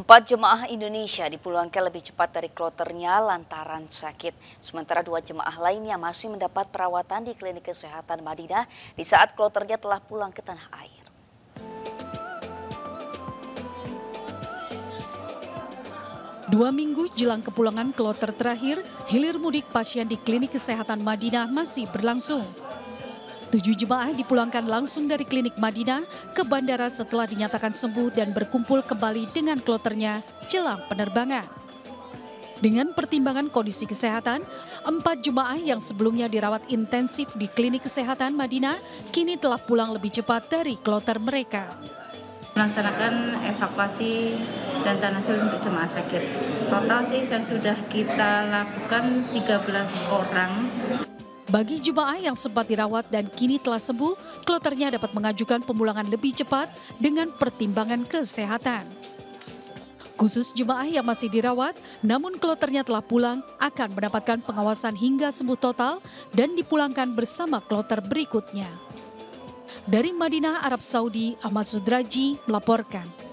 Empat jemaah Indonesia dipulangkan lebih cepat dari kloternya lantaran sakit. Sementara dua jemaah lainnya masih mendapat perawatan di klinik kesehatan Madinah di saat kloternya telah pulang ke tanah air. Dua minggu jelang kepulangan kloter terakhir, hilir mudik pasien di klinik kesehatan Madinah masih berlangsung. Tujuh jemaah dipulangkan langsung dari klinik Madinah ke bandara setelah dinyatakan sembuh dan berkumpul kembali dengan kloternya jelang penerbangan. Dengan pertimbangan kondisi kesehatan, empat jemaah yang sebelumnya dirawat intensif di klinik kesehatan Madinah kini telah pulang lebih cepat dari kloter mereka. Melaksanakan evakuasi dan tanah sulit untuk jemaah sakit. Total sih yang sudah kita lakukan 13 orang bagi jemaah yang sempat dirawat dan kini telah sembuh, kloternya dapat mengajukan pemulangan lebih cepat dengan pertimbangan kesehatan. Khusus jemaah yang masih dirawat, namun kloternya telah pulang, akan mendapatkan pengawasan hingga sembuh total dan dipulangkan bersama kloter berikutnya. Dari Madinah, Arab Saudi, Ahmad Sudraji melaporkan.